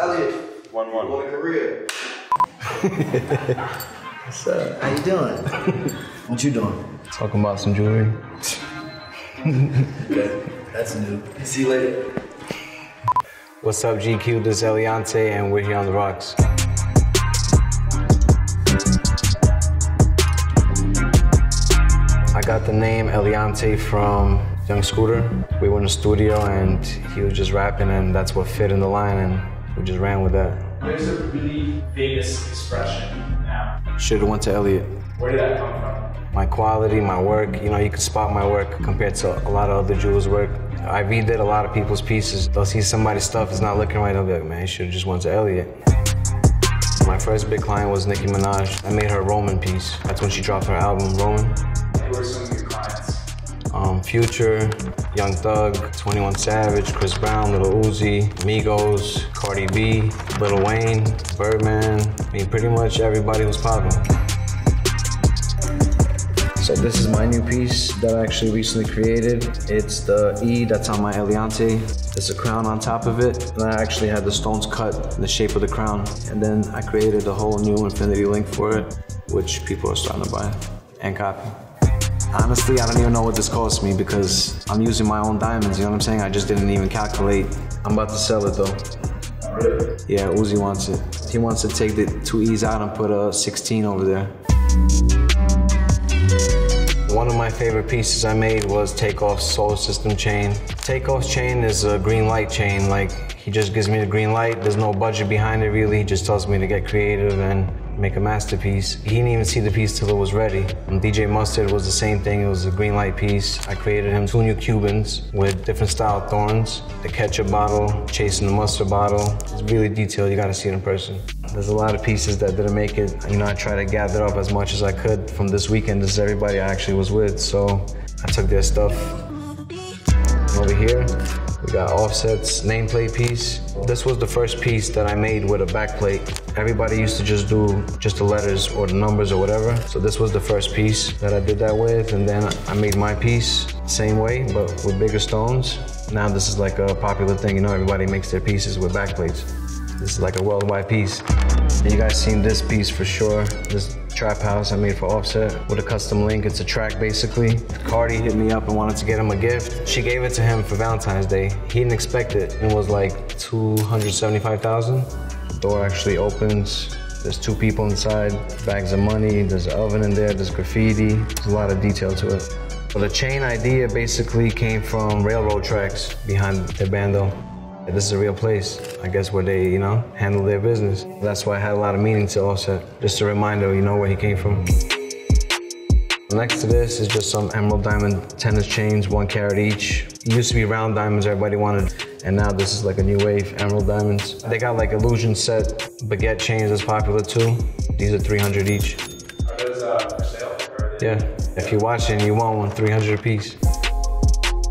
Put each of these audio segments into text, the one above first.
Elliot. One one. Want a career? What's up? How you doing? what you doing? Talking about some jewelry. That's new. See you later. What's up, GQ? This is Eliantte, and we're here on the rocks. I got the name Eliantte from Young Scooter. We were in the studio, and he was just rapping, and that's what fit in the line, and we just ran with that. There's a really famous expression now. Should've went to Elliot. Where did that come from? my quality, my work. You know, you can spot my work compared to a lot of other jewels' work. I redid a lot of people's pieces. They'll see somebody's stuff is not looking right. They'll be like, man, you should have just went to Elliot. My first big client was Nicki Minaj. I made her a Roman piece. That's when she dropped her album, Roman. Future, Young Thug, 21 Savage, Chris Brown, Lil Uzi, Migos, Cardi B, Lil Wayne, Birdman. I mean, pretty much everybody was popping. So this is my new piece that I actually recently created. It's the E that's on my Eliantte. There's a crown on top of it. And I actually had the stones cut in the shape of the crown. And then I created a whole new infinity link for it, which people are starting to buy and copy. Honestly, I don't even know what this cost me because I'm using my own diamonds, you know what I'm saying? I just didn't even calculate. I'm about to sell it though. Yeah, Uzi wants it. He wants to take the two E's out and put a 16 over there. One of my favorite pieces I made was Takeoff's Solar System chain. Takeoff's chain is a green light chain. Like, he just gives me the green light. There's no budget behind it, really. He just tells me to get creative and make a masterpiece. He didn't even see the piece till it was ready. And DJ Mustard was the same thing. It was a green light piece. I created him two new Cubans with different style thorns. The ketchup bottle, chasing the mustard bottle. It's really detailed. You gotta see it in person. There's a lot of pieces that didn't make it. You know, I try to gather up as much as I could from this weekend. This is everybody I actually was with. So I took their stuff. Over here, we got Offset's nameplate piece. This was the first piece that I made with a backplate. Everybody used to just do just the letters or the numbers or whatever. So this was the first piece that I did that with, and then I made my piece same way, but with bigger stones. Now this is like a popular thing, you know, everybody makes their pieces with backplates. This is like a worldwide piece. You guys seen this piece for sure. This trap house I made for Offset with a custom link. It's a track basically. Cardi hit me up and wanted to get him a gift. She gave it to him for Valentine's Day. He didn't expect it. It was like 275,000. The door actually opens. There's two people inside, bags of money, there's an oven in there, there's graffiti. There's a lot of detail to it. But the chain idea basically came from railroad tracks behind the bando. This is a real place, I guess, where they, you know, handle their business. That's why I had a lot of meaning to Offset. Just a reminder, you know, where he came from. Next to this is just some emerald diamond tennis chains, one carat each. It used to be round diamonds everybody wanted, and now this is like a new wave, emerald diamonds. They got like illusion set baguette chains that's popular too. These are 300 each. Are those uh, for sale? Or are they- Yeah, if you're watching, you want one, 300 a piece.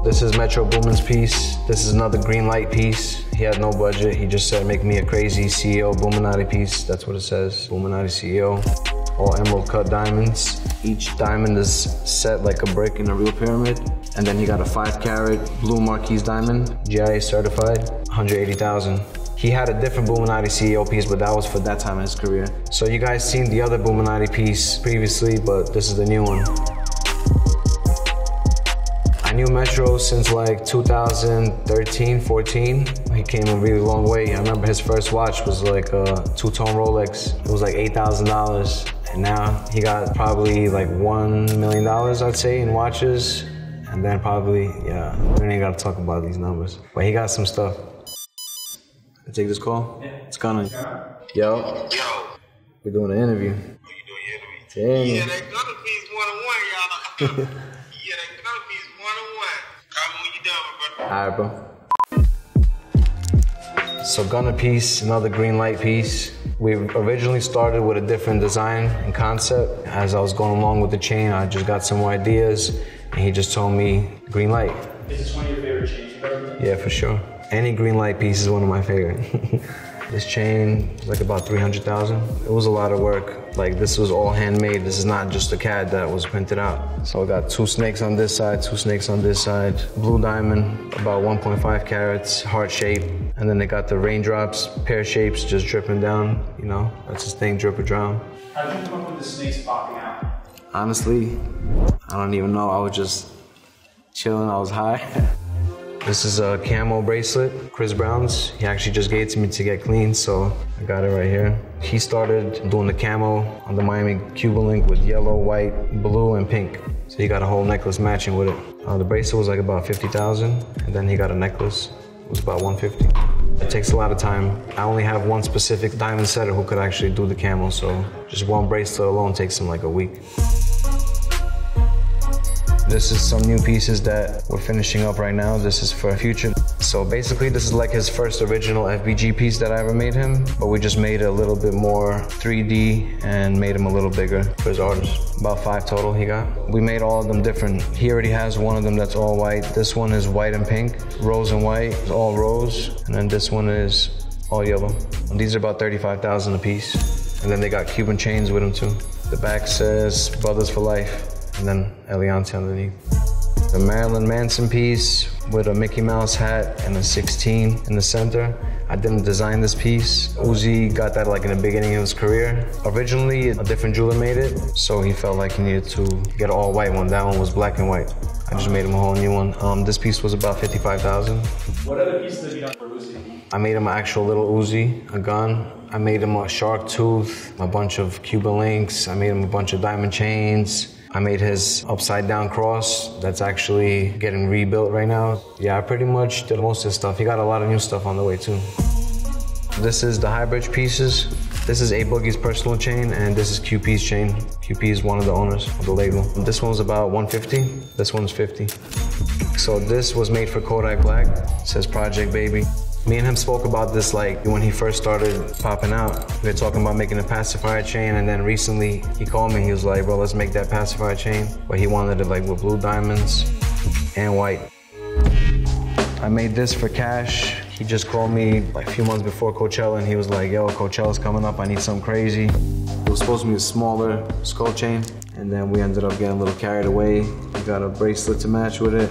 This is Metro Boomin's piece. This is another green light piece. He had no budget. He just said, make me a crazy CEO Boominati piece. That's what it says, Boominati CEO. All emerald cut diamonds. Each diamond is set like a brick in a real pyramid. And then he got a five carat blue Marquise diamond, GIA certified, 180,000. He had a different Boominati CEO piece, but that was for that time in his career. So you guys seen the other Boominati piece previously, but this is the new one. Knew Metro since like 2013, 14. He came a really long way. I remember his first watch was like a two-tone Rolex. It was like $8,000. And now he got probably like $1 million, I'd say, in watches. And then probably, yeah, we ain't gotta talk about these numbers. But he got some stuff. I take this call? Yeah. It's gonna. Yo, Yo, we're doing an interview. you doing interview? Yeah, that Gunna piece one on one, y'all. yeah, that Gunna piece one on one. Call me when you brother. Alright, bro. So Gunna piece, another green light piece. We originally started with a different design and concept. As I was going along with the chain, I just got some more ideas, and he just told me green light. Is this one of your favorite chains made? Yeah, for sure. Any green light piece is one of my favorite. This chain was like about 300,000. It was a lot of work. Like this was all handmade. This is not just a CAD that was printed out. So I got two snakes on this side, two snakes on this side. Blue diamond, about 1.5 carats, heart shape. And then they got the raindrops, pear shapes just dripping down. You know, that's his thing, drip or drown. How did you come up with the snakes popping out? Honestly, I don't even know. I was just chilling. I was high. this is a camo bracelet, Chris Brown's. He actually just gave it to me to get clean, so I got it right here. He started doing the camo on the Miami Cuba link with yellow, white, blue, and pink. So he got a whole necklace matching with it. Uh, the bracelet was like about 50,000, and then he got a necklace. It was about 150. It takes a lot of time. I only have one specific diamond setter who could actually do the camo, so just one bracelet alone takes him like a week. This is some new pieces that we're finishing up right now. This is for future. So basically this is like his first original FBG piece that I ever made him, but we just made it a little bit more 3D and made him a little bigger for his artist. About five total he got. We made all of them different. He already has one of them that's all white. This one is white and pink, rose and white, all rose. And then this one is all yellow. And these are about 35,000 a piece. And then they got Cuban chains with them too. The back says Brothers for Life and then Eliantte underneath. The Marilyn Manson piece with a Mickey Mouse hat and a 16 in the center. I didn't design this piece. Uzi got that like in the beginning of his career. Originally, a different jeweler made it, so he felt like he needed to get an all white one. That one was black and white. I just made him a whole new one. Um, this piece was about 55,000. What other pieces have you done for Uzi? I made him an actual little Uzi, a gun. I made him a shark tooth, a bunch of Cuban links. I made him a bunch of diamond chains. I made his upside down cross that's actually getting rebuilt right now. Yeah, I pretty much did most of his stuff. He got a lot of new stuff on the way too. This is the Highbridge pieces. This is A Boogie's personal chain and this is QP's chain. QP is one of the owners of the label. This one's about 150, this one's 50. So this was made for Kodak Black. It says Project Baby. Me and him spoke about this like when he first started popping out. We were talking about making a pacifier chain, and then recently he called me. He was like, "Bro, let's make that pacifier chain." But he wanted it like with blue diamonds and white. I made this for cash. He just called me like a few months before Coachella, and he was like, "Yo, Coachella's coming up. I need something crazy." It was supposed to be a smaller skull chain, and then we ended up getting a little carried away. We got a bracelet to match with it,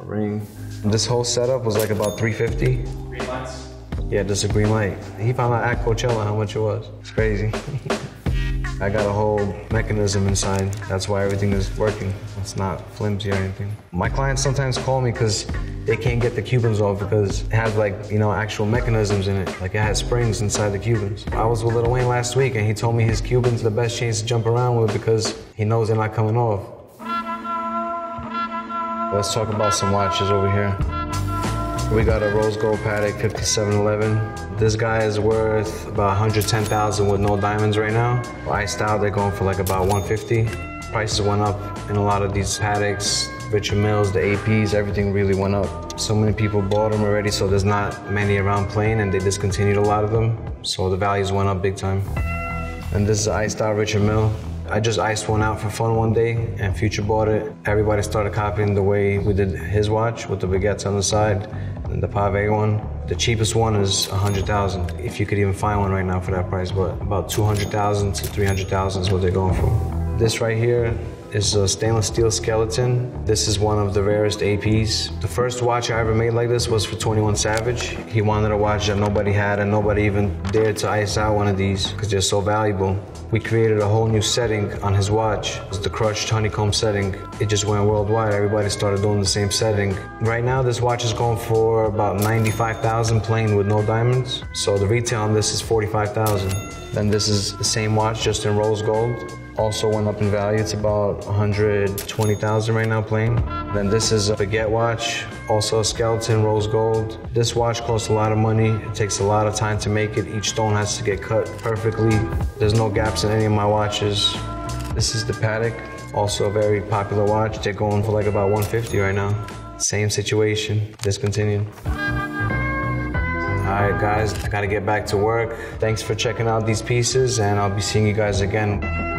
a ring. This whole setup was like about 350. Green lights? Yeah, just a green light. He found out at Coachella how much it was. It's crazy. I got a whole mechanism inside. That's why everything is working. It's not flimsy or anything. My clients sometimes call me because they can't get the Cubans off because it has like, you know, actual mechanisms in it. Like it has springs inside the Cubans. I was with Lil Wayne last week and he told me his Cubans are the best chains to jump around with because he knows they're not coming off. Let's talk about some watches over here. We got a rose gold Patek 5711. This guy is worth about 110,000 with no diamonds right now. I style, they're going for like about 150. Prices went up in a lot of these Pateks, Richard Milles, the APs, everything really went up. So many people bought them already, so there's not many around playing and they discontinued a lot of them. So the values went up big time. And this is I style Richard Mille. I just iced one out for fun one day, and Future bought it. Everybody started copying the way we did his watch with the baguettes on the side, and the pave one. The cheapest one is 100,000, if you could even find one right now for that price, but about 200,000 to 300,000 is what they're going for. This right here is a stainless steel skeleton. This is one of the rarest APs. The first watch I ever made like this was for 21 Savage. He wanted a watch that nobody had and nobody even dared to ice out one of these because they're so valuable. We created a whole new setting on his watch. It was the crushed honeycomb setting. It just went worldwide. Everybody started doing the same setting. Right now, this watch is going for about 95,000 plain with no diamonds. So the retail on this is 45,000. Then this is the same watch, just in rose gold also went up in value. It's about 120,000 right now plain. Then this is a baguette watch, also a skeleton rose gold. This watch costs a lot of money. It takes a lot of time to make it. Each stone has to get cut perfectly. There's no gaps in any of my watches. This is the Patek, also a very popular watch. They're going for like about 150 right now. Same situation, discontinued. All right, guys, I gotta get back to work. Thanks for checking out these pieces, and I'll be seeing you guys again.